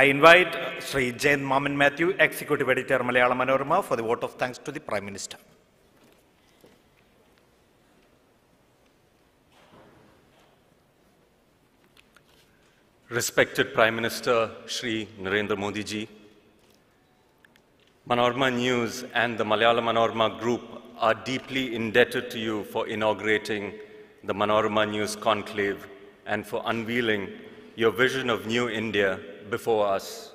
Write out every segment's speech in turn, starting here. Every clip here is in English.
I invite Sri Jayant Mammen Mathew, Executive Editor, Malayala Manorama, for the vote of thanks to the Prime Minister. Respected Prime Minister Sri Narendra Modi ji, Manorama News and the Malayala Manorama Group are deeply indebted to you for inaugurating the Manorama News Conclave and for unveiling your vision of New India before us.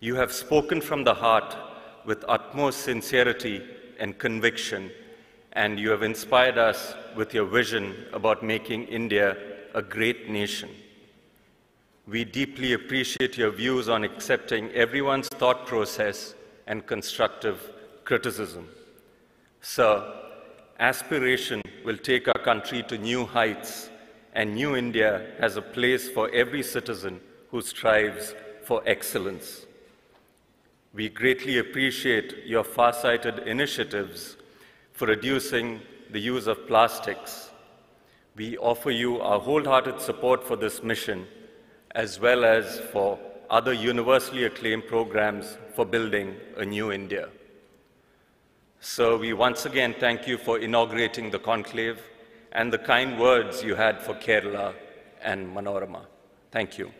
You have spoken from the heart with utmost sincerity and conviction, and you have inspired us with your vision about making India a great nation. We deeply appreciate your views on accepting everyone's thought process and constructive criticism. Sir, aspiration will take our country to new heights, and New India has a place for every citizen who strives for excellence. We greatly appreciate your far-sighted initiatives for reducing the use of plastics. We offer you our wholehearted support for this mission as well as for other universally acclaimed programs for building a new India. So we once again thank you for inaugurating the conclave and the kind words you had for Kerala and Manorama. Thank you.